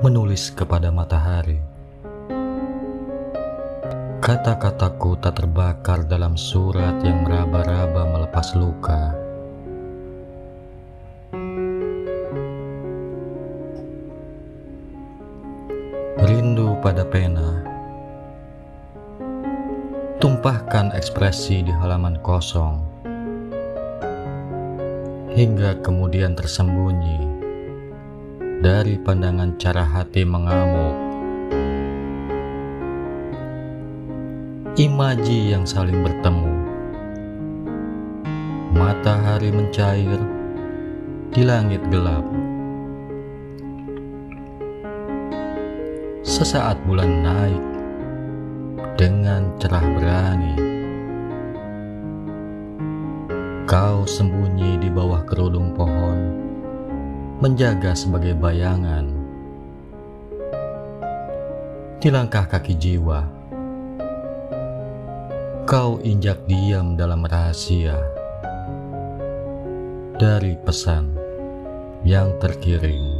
menulis kepada matahari. Kata-kataku tak terbakar dalam surat yang meraba-raba melepas luka. Rindu pada pena. Tumpahkan ekspresi di halaman kosong. Hingga kemudian tersembunyi dari pandangan cara hati mengamuk. Imaji yang saling bertemu. Matahari mencair di langit gelap. Sesaat bulan naik dengan cerah berani. Kau sembunyi di bawah kerudung pohon, menjaga sebagai bayangan. Di langkah kaki jiwa, kau injak diam dalam rahasia dari pesan yang terkirim.